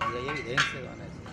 Y hay evidencia, don eso.